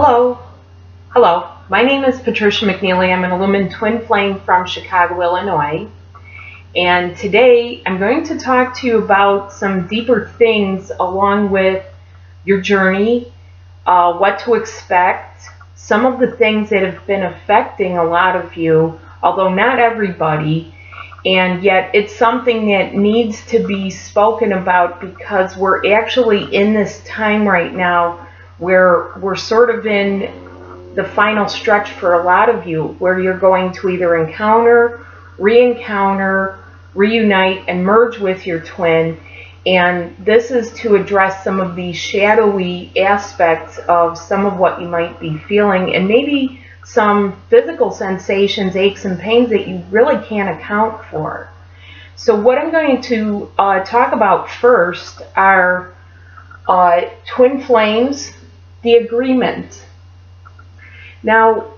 Hello. Hello. My name is Patricia McNeilly. I'm an Illumined Twin Flame from Chicago, Illinois. And today I'm going to talk to you about some deeper things along with your journey, uh, what to expect, some of the things that have been affecting a lot of you, although not everybody, and yet it's something that needs to be spoken about because we're actually in this time right now where we're sort of in the final stretch for a lot of you where you're going to either encounter, re-encounter, reunite, and merge with your twin. And this is to address some of the shadowy aspects of some of what you might be feeling and maybe some physical sensations, aches, and pains that you really can't account for. So what I'm going to uh, talk about first are uh, twin flames, the agreement. Now,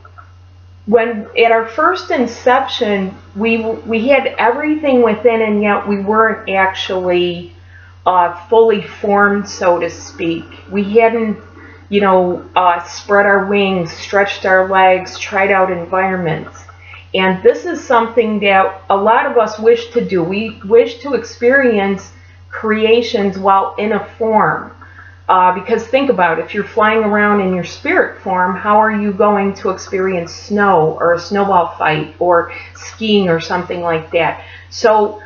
when at our first inception, we we had everything within, and yet we weren't actually uh, fully formed, so to speak. We hadn't, you know, uh, spread our wings, stretched our legs, tried out environments. And this is something that a lot of us wish to do. We wish to experience creations while in a form. Uh, because think about it, if you're flying around in your spirit form, how are you going to experience snow or a snowball fight or skiing or something like that? So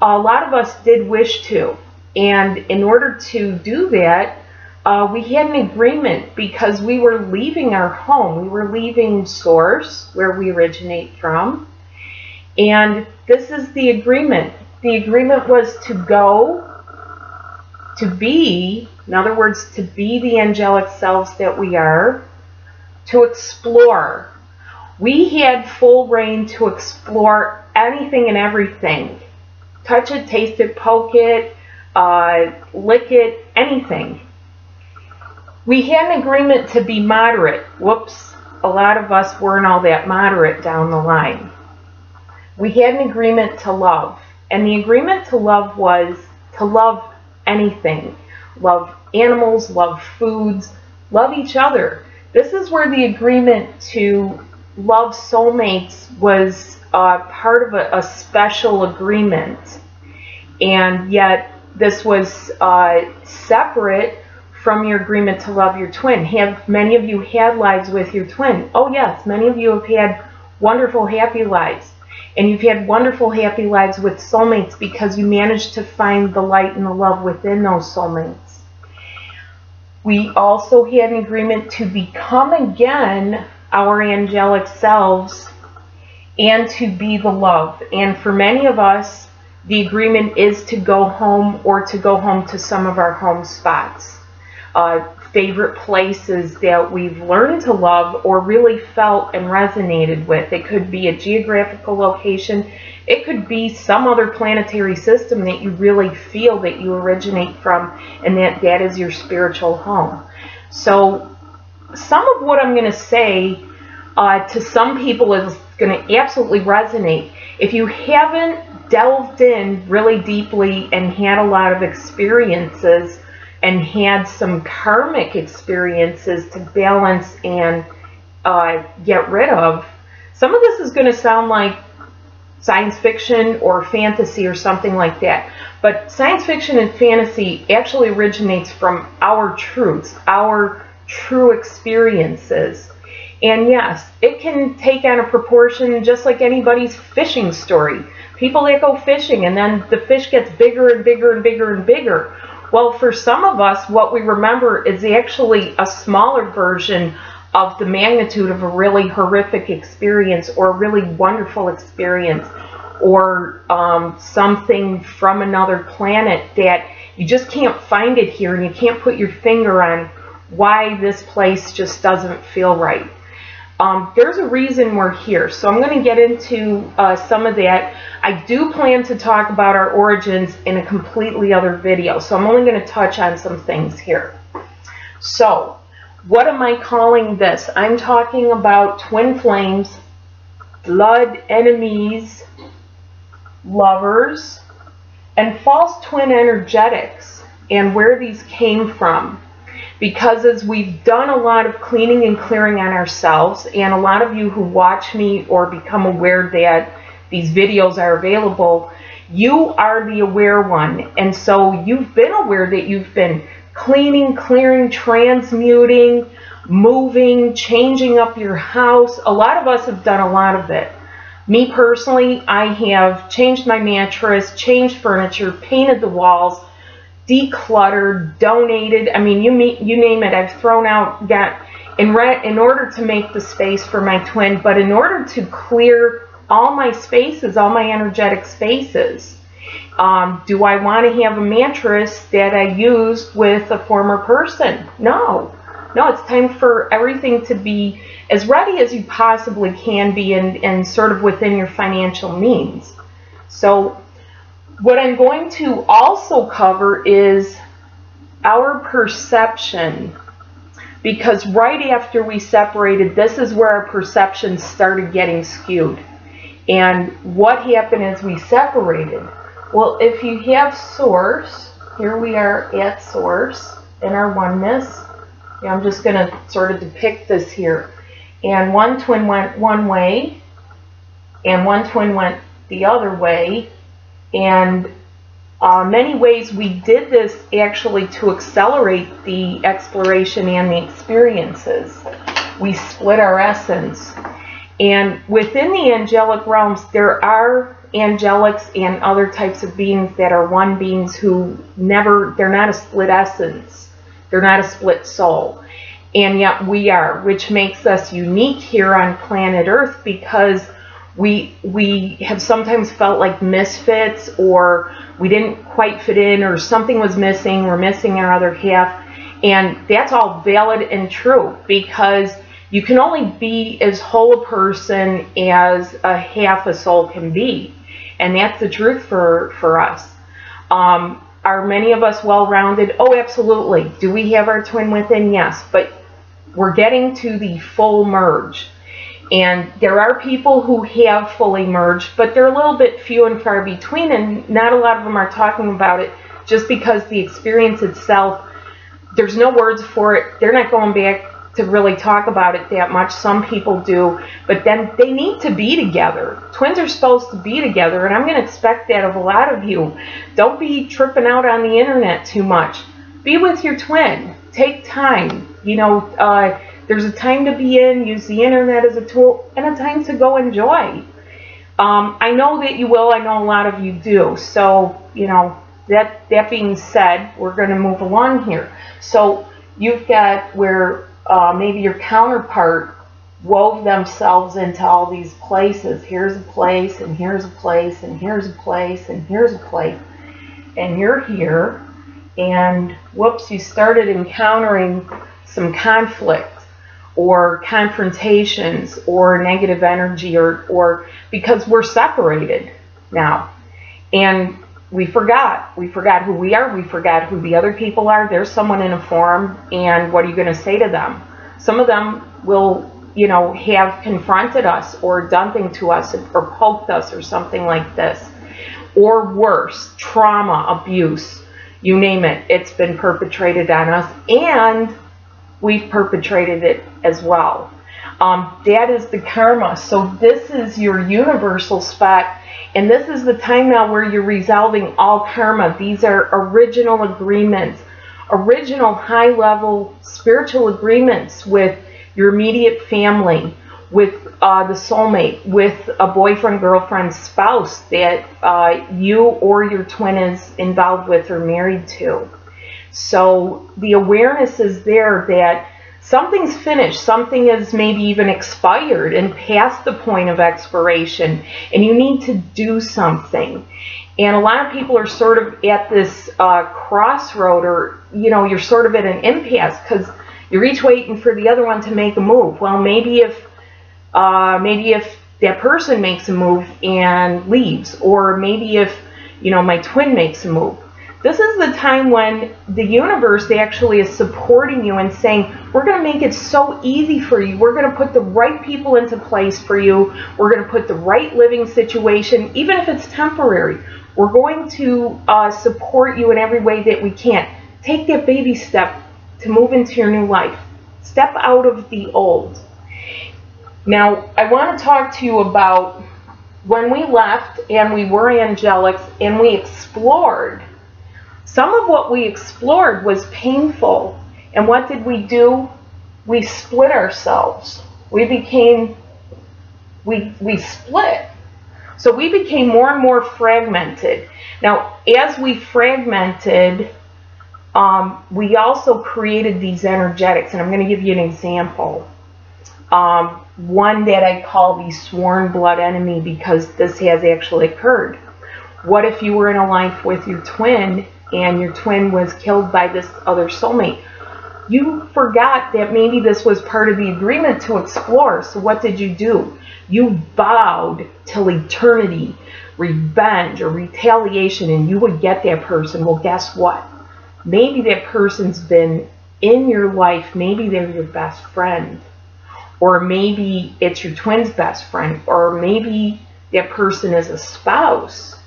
a lot of us did wish to. And in order to do that, uh, we had an agreement because we were leaving our home. We were leaving source, where we originate from. And this is the agreement. The agreement was to go, to be, in other words, to be the angelic selves that we are, to explore. We had full reign to explore anything and everything. Touch it, taste it, poke it, uh, lick it, anything. We had an agreement to be moderate. Whoops, a lot of us weren't all that moderate down the line. We had an agreement to love. And the agreement to love was to love anything love animals, love foods, love each other. This is where the agreement to love soulmates was uh, part of a, a, special agreement. And yet, this was uh, separate from your agreement to love your twin. Have many of you had lives with your twin? Oh, yes, many of you have had wonderful, happy lives. And you've had wonderful, happy lives with soulmates because you managed to find the light and the love within those soulmates. We also had an agreement to become again our angelic selves and to be the love. And for many of us, the agreement is to go home or to go home to some of our home spots. Uh, favorite places that we've learned to love or really felt and resonated with. It could be a geographical location. It could be some other planetary system that you really feel that you originate from and that that is your spiritual home. So some of what I'm going to say uh, to some people is going to absolutely resonate. If you haven't delved in really deeply and had a lot of experiences and had some karmic experiences to balance and uh, get rid of, some of this is going to sound like science fiction or fantasy or something like that. But science fiction and fantasy actually originates from our truths, our true experiences. And yes, it can take on a proportion just like anybody's fishing story. People that go fishing and then the fish gets bigger and bigger and bigger and bigger. Well, for some of us, what we remember is actually a smaller version of the magnitude of a really horrific experience or a really wonderful experience or um, something from another planet that you just can't find it here and you can't put your finger on why this place just doesn't feel right. Um, there's a reason we're here. So I'm going to get into uh, some of that. I do plan to talk about our origins in a completely other video. So I'm only going to touch on some things here. So what am I calling this? I'm talking about twin flames, blood enemies, lovers, and false twin energetics and where these came from. Because as we've done a lot of cleaning and clearing on ourselves, and a lot of you who watch me or become aware that these videos are available, you are the aware one. And so you've been aware that you've been cleaning, clearing, transmuting, moving, changing up your house. A lot of us have done a lot of it. Me personally, I have changed my mattress, changed furniture, painted the walls, decluttered, donated. I mean, you meet, you name it. I've thrown out, got in rent in order to make the space for my twin, but in order to clear all my spaces, all my energetic spaces. Um, do I want to have a mattress that I used with a former person? No. No, it's time for everything to be as ready as you possibly can be and, and sort of within your financial means. So what I'm going to also cover is our perception because right after we separated, this is where our perception started getting skewed. And what happened as we separated? Well, if you have source, here we are at source in our oneness. I'm just going to sort of depict this here. And one twin went one way, and one twin went the other way. And uh, many ways we did this actually to accelerate the exploration and the experiences. We split our essence. And within the angelic realms, there are angelics and other types of beings that are one beings who never, they're not a split essence. They're not a split soul. And yet we are, which makes us unique here on planet Earth because we, we have sometimes felt like misfits or we didn't quite fit in or something was missing, we're missing our other half. And that's all valid and true because you can only be as whole a person as a half a soul can be. And that's the truth for, for us. Um, are many of us well-rounded? Oh, absolutely. Do we have our twin within? Yes. But we're getting to the full merge. And there are people who have fully merged, but they're a little bit few and far between, and not a lot of them are talking about it just because the experience itself, there's no words for it. They're not going back to really talk about it that much. Some people do, but then they need to be together. Twins are supposed to be together, and I'm going to expect that of a lot of you. Don't be tripping out on the internet too much. Be with your twin. Take time. You know, uh, there's a time to be in, use the internet as a tool, and a time to go enjoy. Um, I know that you will. I know a lot of you do. So, you know, that, that being said, we're going to move along here. So you've got where uh, maybe your counterpart wove themselves into all these places. Here's a place, and here's a place, and here's a place, and here's a place. And you're here, and whoops, you started encountering some conflict or confrontations or negative energy or, or because we're separated now. And we forgot. We forgot who we are. We forgot who the other people are. There's someone in a forum, and what are you going to say to them? Some of them will, you know, have confronted us or done things to us or poked us or something like this. Or worse, trauma, abuse, you name it. It's been perpetrated on us, and we've perpetrated it as well. Um, that is the karma. So this is your universal spot and this is the time now where you're resolving all karma. These are original agreements, original high level spiritual agreements with your immediate family, with uh, the soulmate, with a boyfriend, girlfriend, spouse that uh, you or your twin is involved with or married to. So the awareness is there that something's finished, something is maybe even expired and past the point of expiration, and you need to do something. And a lot of people are sort of at this uh, crossroad, or you know, you're sort of at an impasse because you're each waiting for the other one to make a move. Well, maybe if uh, maybe if that person makes a move and leaves, or maybe if you know my twin makes a move this is the time when the universe actually is supporting you and saying, we're going to make it so easy for you. We're going to put the right people into place for you. We're going to put the right living situation, even if it's temporary. We're going to uh, support you in every way that we can. Take that baby step to move into your new life. Step out of the old. Now, I want to talk to you about when we left and we were angelics and we explored. Some of what we explored was painful. And what did we do? We split ourselves. We became, we, we split. So we became more and more fragmented. Now, as we fragmented, um, we also created these energetics, and I'm going to give you an example. Um, one that I call the sworn blood enemy because this has actually occurred. What if you were in a life with your twin and your twin was killed by this other soulmate? You forgot that maybe this was part of the agreement to explore. So what did you do? You vowed till eternity, revenge or retaliation, and you would get that person. Well, guess what? Maybe that person's been in your life. Maybe they're your best friend. Or maybe it's your twin's best friend. Or maybe that person is a spouse.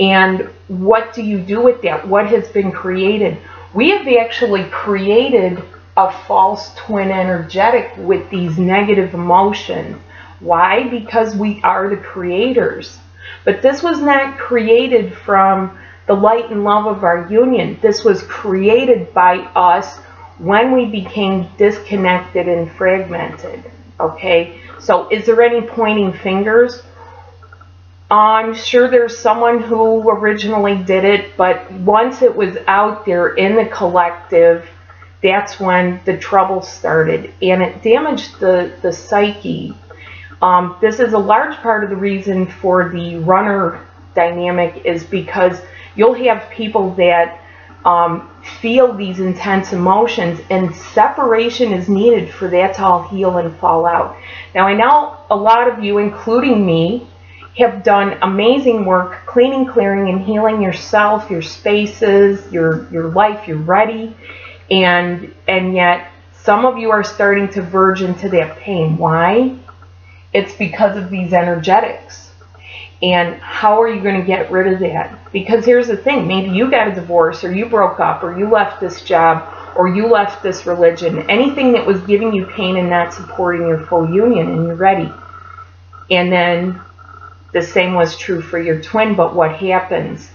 And what do you do with that? What has been created? We have actually created a false twin energetic with these negative emotions. Why? Because we are the creators. But this was not created from the light and love of our union. This was created by us when we became disconnected and fragmented. Okay? So is there any pointing fingers? I'm sure there's someone who originally did it, but once it was out there in the collective, that's when the trouble started. And it damaged the, the psyche. Um, this is a large part of the reason for the runner dynamic is because you'll have people that um, feel these intense emotions and separation is needed for that to all heal and fall out. Now I know a lot of you, including me, have done amazing work cleaning, clearing, and healing yourself, your spaces, your your life. You're ready, and and yet some of you are starting to verge into that pain. Why? It's because of these energetics. And how are you going to get rid of that? Because here's the thing maybe you got a divorce, or you broke up, or you left this job, or you left this religion. Anything that was giving you pain and not supporting your full union, and you're ready. And then the same was true for your twin, but what happens?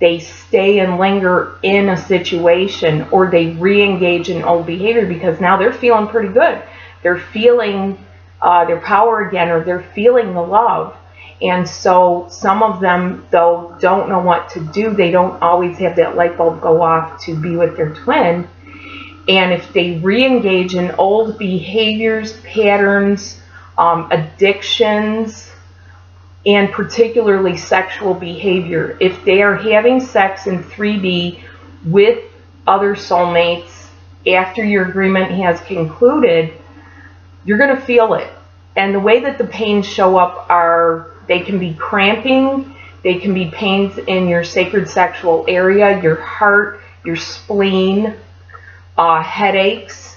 They stay and linger in a situation or they re engage in old behavior because now they're feeling pretty good. They're feeling uh, their power again or they're feeling the love. And so some of them, though, don't know what to do. They don't always have that light bulb go off to be with their twin. And if they re engage in old behaviors, patterns, um, addictions, and particularly sexual behavior, if they are having sex in 3D with other soulmates after your agreement has concluded, you're going to feel it. And the way that the pains show up are they can be cramping, they can be pains in your sacred sexual area, your heart, your spleen, uh, headaches.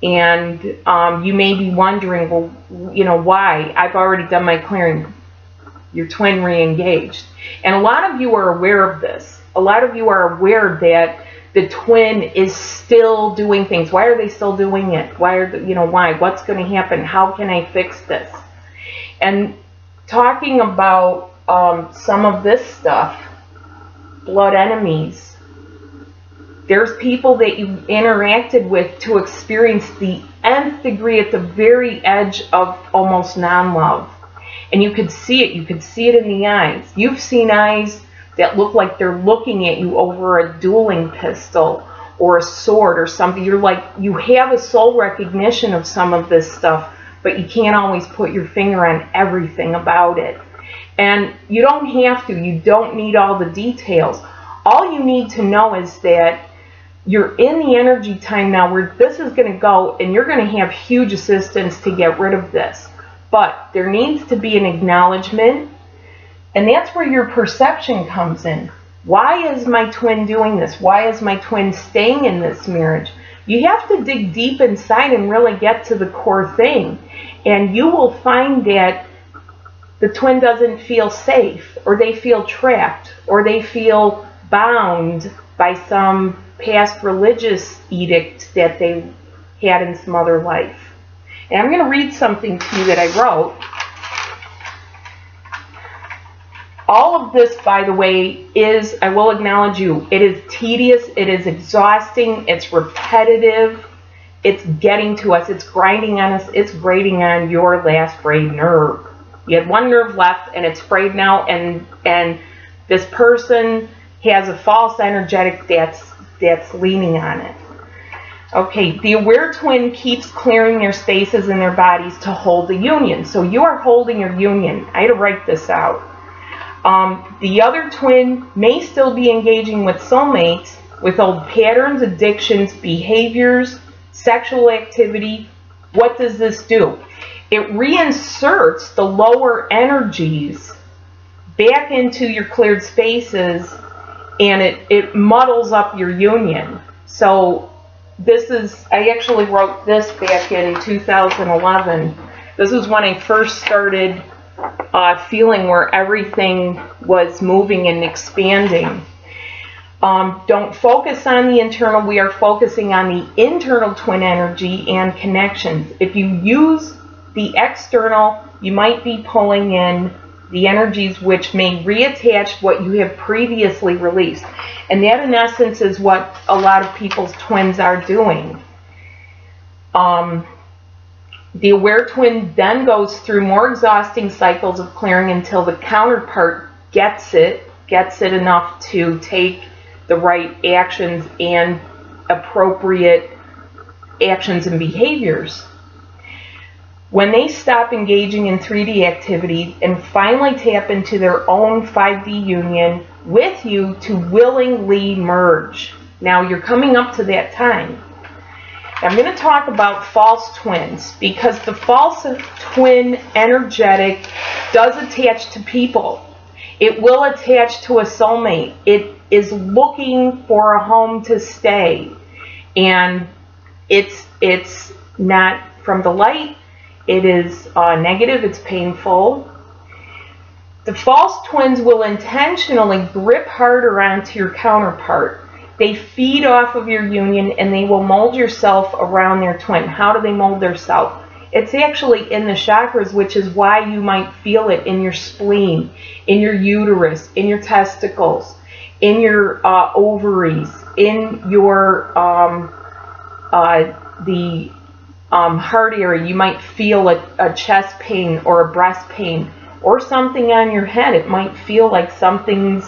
And um, you may be wondering, well, you know, why? I've already done my clearing. Your twin re-engaged. And a lot of you are aware of this. A lot of you are aware that the twin is still doing things. Why are they still doing it? Why are, you know, why? What's going to happen? How can I fix this? And talking about um, some of this stuff, blood enemies, there's people that you interacted with to experience the nth degree at the very edge of almost non-love. And you could see it. You could see it in the eyes. You've seen eyes that look like they're looking at you over a dueling pistol or a sword or something. You're like, you have a soul recognition of some of this stuff but you can't always put your finger on everything about it. And you don't have to. You don't need all the details. All you need to know is that you're in the energy time now where this is going to go and you're going to have huge assistance to get rid of this. But there needs to be an acknowledgement and that's where your perception comes in. Why is my twin doing this? Why is my twin staying in this marriage? You have to dig deep inside and really get to the core thing. And you will find that the twin doesn't feel safe, or they feel trapped, or they feel bound by some past religious edict that they had in some other life. And I'm going to read something to you that I wrote. All of this, by the way, is, I will acknowledge you, it is tedious, it is exhausting, it's repetitive, it's getting to us, it's grinding on us, it's grating on your last frayed nerve. You had one nerve left and it's frayed now and and this person has a false energetic that's that's leaning on it. Okay, the aware twin keeps clearing their spaces in their bodies to hold the union. So you are holding your union. I had to write this out. Um, the other twin may still be engaging with soulmates with old patterns, addictions, behaviors, sexual activity. What does this do? It reinserts the lower energies back into your cleared spaces and it, it muddles up your union. So this is, I actually wrote this back in 2011. This is when I first started uh, feeling where everything was moving and expanding. Um, don't focus on the internal. We are focusing on the internal twin energy and connections. If you use the external, you might be pulling in the energies which may reattach what you have previously released. And that, in essence, is what a lot of people's twins are doing. Um, the aware twin then goes through more exhausting cycles of clearing until the counterpart gets it, gets it enough to take the right actions and appropriate actions and behaviors. When they stop engaging in 3D activity and finally tap into their own 5D union with you to willingly merge. Now you're coming up to that time. I'm going to talk about false twins because the false twin energetic does attach to people. It will attach to a soulmate. It is looking for a home to stay. And it's it's not from the light. It is uh, negative. It's painful. The false twins will intentionally grip harder onto your counterpart they feed off of your union and they will mold yourself around their twin. How do they mold their self? It's actually in the chakras, which is why you might feel it in your spleen, in your uterus, in your testicles, in your uh, ovaries, in your um, uh, the um, heart area. You might feel a, a chest pain or a breast pain or something on your head. It might feel like something's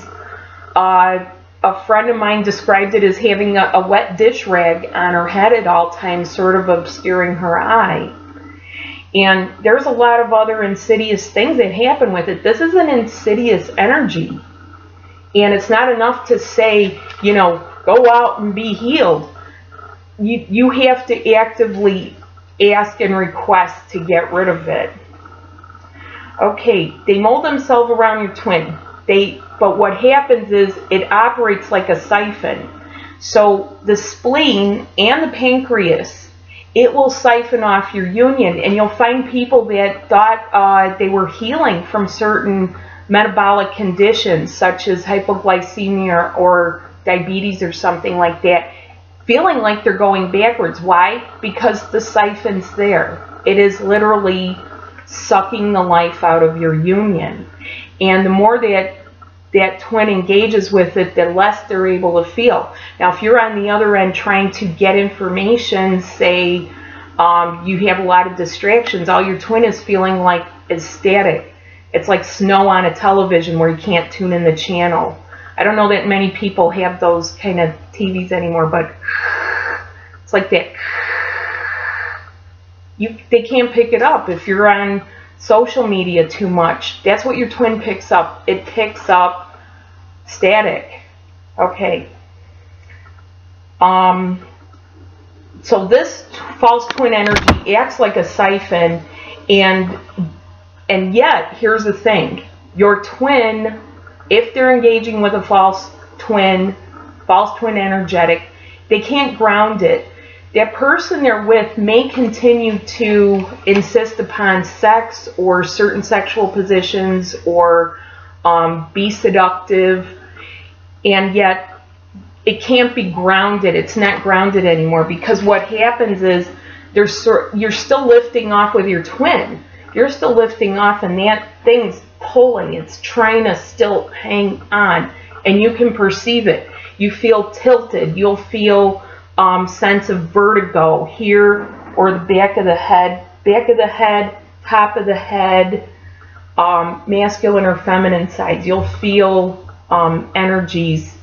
uh, a friend of mine described it as having a, a, wet dish rag on her head at all times, sort of obscuring her eye. And there's a lot of other insidious things that happen with it. This is an insidious energy. And it's not enough to say, you know, go out and be healed. You, you have to actively ask and request to get rid of it. Okay, they mold themselves around your twin. They but what happens is it operates like a siphon. So the spleen and the pancreas, it will siphon off your union. And you'll find people that thought uh, they were healing from certain metabolic conditions, such as hypoglycemia or diabetes or something like that, feeling like they're going backwards. Why? Because the siphon's there. It is literally sucking the life out of your union. And the more that that twin engages with it, the less they're able to feel. Now, if you're on the other end trying to get information, say um, you have a lot of distractions, all your twin is feeling like is static. It's like snow on a television where you can't tune in the channel. I don't know that many people have those kind of TVs anymore, but it's like that. You, they can't pick it up if you're on social media too much. That's what your twin picks up. It picks up static. Okay. Um, so this false twin energy acts like a siphon and and yet here's the thing your twin if they're engaging with a false twin false twin energetic they can't ground it that person they're with may continue to insist upon sex or certain sexual positions or um, be seductive, and yet it can't be grounded. It's not grounded anymore because what happens is there's you're still lifting off with your twin. You're still lifting off and that thing's pulling. It's trying to still hang on and you can perceive it. You feel tilted. You'll feel um, sense of vertigo here or the back of the head, back of the head, top of the head, um, masculine or feminine sides. You'll feel um, energies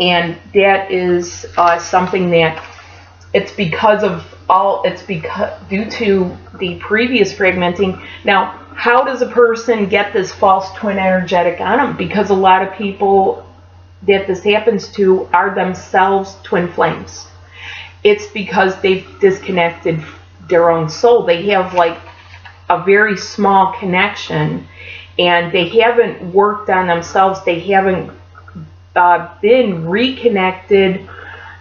and that is uh, something that it's because of all it's because due to the previous fragmenting now how does a person get this false twin energetic on them because a lot of people that this happens to are themselves twin flames it's because they've disconnected their own soul they have like a very small connection and they haven't worked on themselves they haven't uh, been reconnected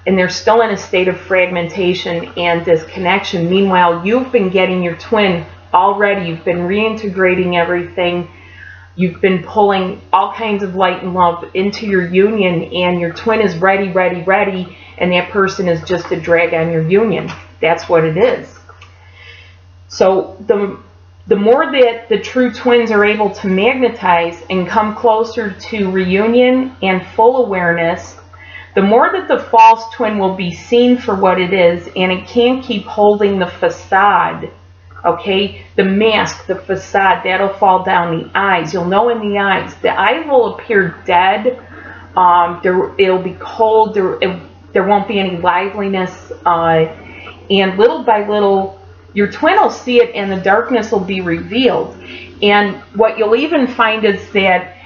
and they're still in a state of fragmentation and disconnection. Meanwhile, you've been getting your twin already. You've been reintegrating everything. You've been pulling all kinds of light and love into your union, and your twin is ready, ready, ready, and that person is just a drag on your union. That's what it is. So the the more that the true twins are able to magnetize and come closer to reunion and full awareness, the more that the false twin will be seen for what it is and it can't keep holding the facade, okay? The mask, the facade, that'll fall down. The eyes, you'll know in the eyes. The eyes will appear dead. Um, there, it'll be cold. There, it, there won't be any liveliness. Uh, and little by little, your twin will see it and the darkness will be revealed. And what you'll even find is that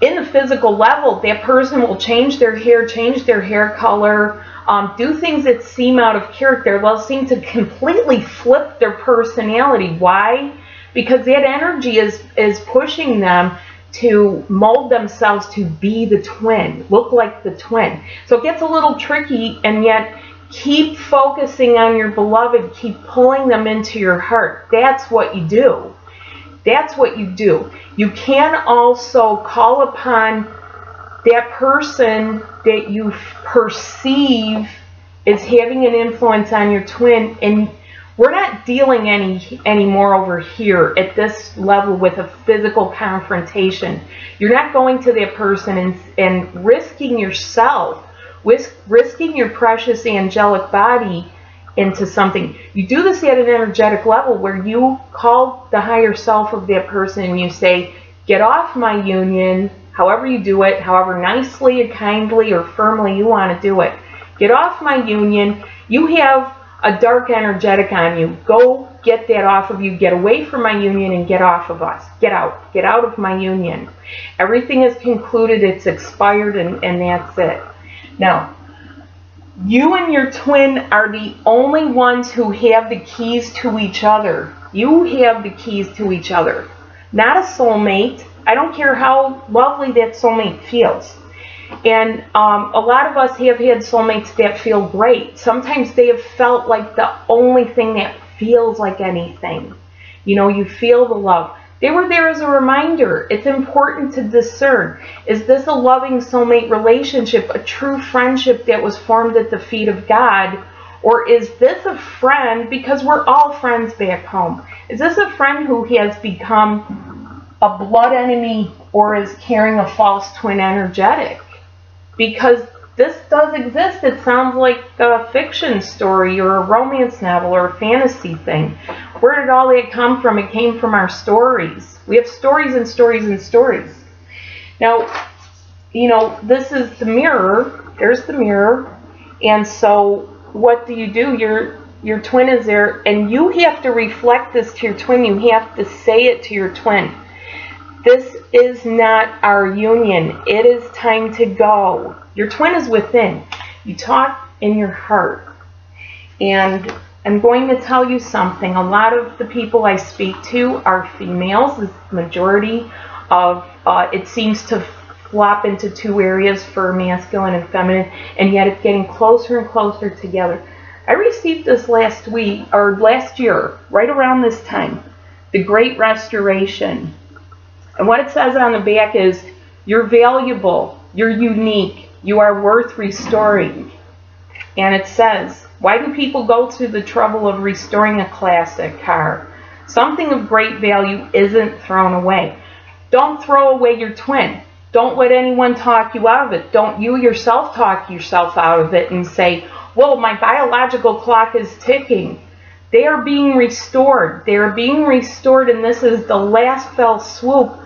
in the physical level, that person will change their hair, change their hair color, um, do things that seem out of character. They'll seem to completely flip their personality. Why? Because that energy is, is pushing them to mold themselves to be the twin, look like the twin. So it gets a little tricky, and yet Keep focusing on your beloved. Keep pulling them into your heart. That's what you do. That's what you do. You can also call upon that person that you perceive is having an influence on your twin and we're not dealing any anymore over here at this level with a physical confrontation. You're not going to that person and, and risking yourself risk, risking your precious angelic body into something. You do this at an energetic level where you call the higher self of that person and you say, get off my union, however you do it, however nicely and kindly or firmly you want to do it. Get off my union. You have a dark energetic on you. Go get that off of you. Get away from my union and get off of us. Get out. Get out of my union. Everything is concluded. It's expired and, and that's it. Now, you and your twin are the only ones who have the keys to each other. You have the keys to each other, not a soulmate. I don't care how lovely that soulmate feels. And um, a lot of us have had soulmates that feel great. Sometimes they have felt like the only thing that feels like anything. You know, you feel the love. They were there as a reminder. It's important to discern. Is this a loving soulmate relationship, a true friendship that was formed at the feet of God? Or is this a friend, because we're all friends back home, is this a friend who has become a blood enemy or is carrying a false twin energetic? Because this does exist. It sounds like a fiction story or a romance novel or a fantasy thing. Where did all that come from? It came from our stories. We have stories and stories and stories. Now, you know, this is the mirror. There's the mirror. And so what do you do? Your your twin is there and you have to reflect this to your twin. You have to say it to your twin. This is not our union. It is time to go. Your twin is within. You talk in your heart. And I'm going to tell you something. A lot of the people I speak to are females. The majority of uh, it seems to flop into two areas for masculine and feminine, and yet it's getting closer and closer together. I received this last week or last year, right around this time, the Great Restoration. And what it says on the back is, you're valuable, you're unique, You are worth restoring. And it says, why do people go to the trouble of restoring a classic car? Something of great value isn't thrown away. Don't throw away your twin. Don't let anyone talk you out of it. Don't you yourself talk yourself out of it and say, whoa, my biological clock is ticking. They are being restored. They are being restored, and this is the last fell swoop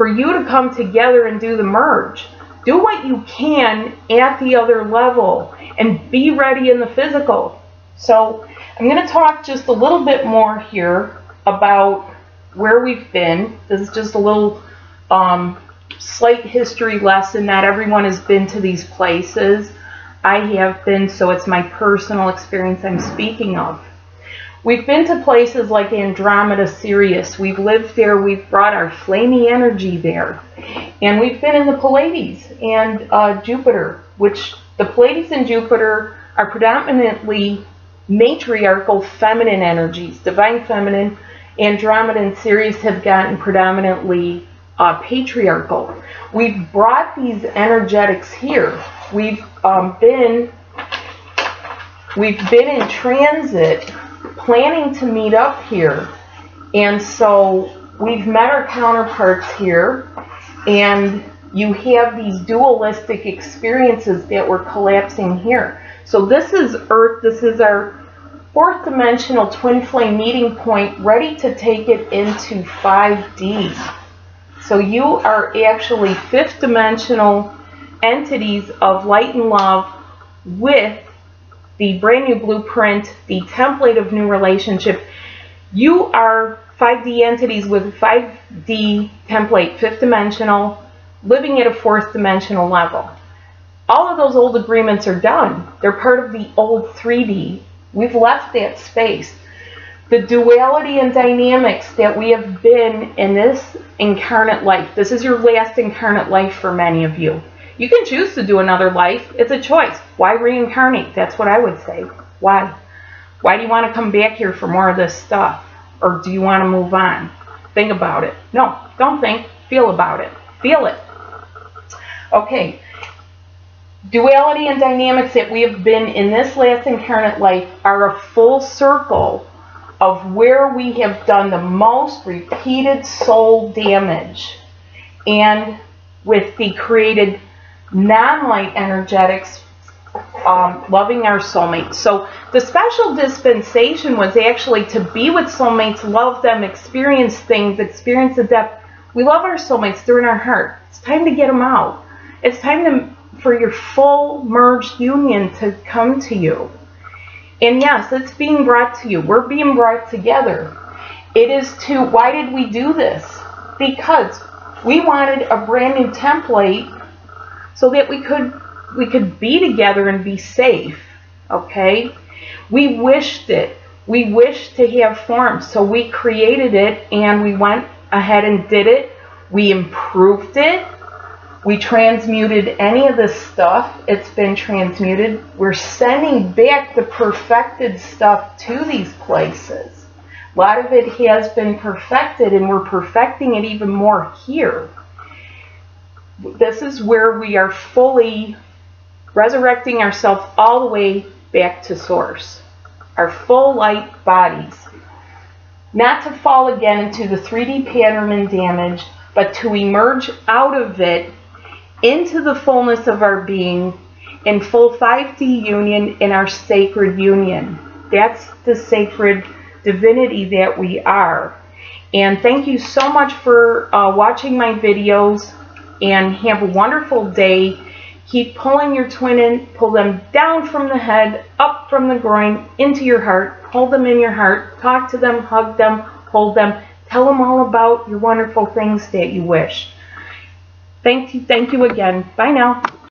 for you to come together and do the merge. Do what you can at the other level and be ready in the physical. So I'm going to talk just a little bit more here about where we've been. This is just a little um, slight history lesson. Not everyone has been to these places. I have been, so it's my personal experience I'm speaking of. We've been to places like Andromeda Sirius. We've lived there. We've brought our flamey energy there. And we've been in the Pleiades and uh, Jupiter, which the Pleiades and Jupiter are predominantly matriarchal feminine energies. Divine feminine, Andromeda and Sirius have gotten predominantly uh, patriarchal. We've brought these energetics here. We've um, been we've been in transit planning to meet up here. And so we've met our counterparts here, and you have these dualistic experiences that we're collapsing here. So this is Earth, this is our fourth dimensional twin flame meeting point, ready to take it into 5D. So you are actually fifth dimensional entities of light and love with the brand new blueprint, the template of new relationship. You are 5D entities with 5D template, fifth dimensional, living at a fourth dimensional level. All of those old agreements are done. They're part of the old 3D. We've left that space. The duality and dynamics that we have been in this incarnate life. This is your last incarnate life for many of you. You can choose to do another life. It's a choice. Why reincarnate? That's what I would say. Why? Why do you want to come back here for more of this stuff? Or do you want to move on? Think about it. No, don't think. Feel about it. Feel it. Okay. Duality and dynamics that we have been in this last incarnate life are a full circle of where we have done the most repeated soul damage. And with the created non-light energetics, um, loving our soulmates. So the special dispensation was actually to be with soulmates, love them, experience things, experience the depth. We love our soulmates. They're in our heart. It's time to get them out. It's time to, for your full merged union to come to you. And yes, it's being brought to you. We're being brought together. It is to, why did we do this? Because we wanted a brand new template so that we could we could be together and be safe. Okay? We wished it. We wished to have form. So we created it and we went ahead and did it. We improved it. We transmuted any of this stuff. It's been transmuted. We're sending back the perfected stuff to these places. A lot of it has been perfected, and we're perfecting it even more here. This is where we are fully resurrecting ourselves all the way back to source. Our full light bodies. Not to fall again into the 3D pattern and damage, but to emerge out of it into the fullness of our being in full 5D union in our sacred union. That's the sacred divinity that we are. And thank you so much for uh, watching my videos and have a wonderful day. Keep pulling your twin in, pull them down from the head, up from the groin, into your heart. Hold them in your heart. Talk to them, hug them, hold them. Tell them all about your wonderful things that you wish. Thank you, thank you again. Bye now.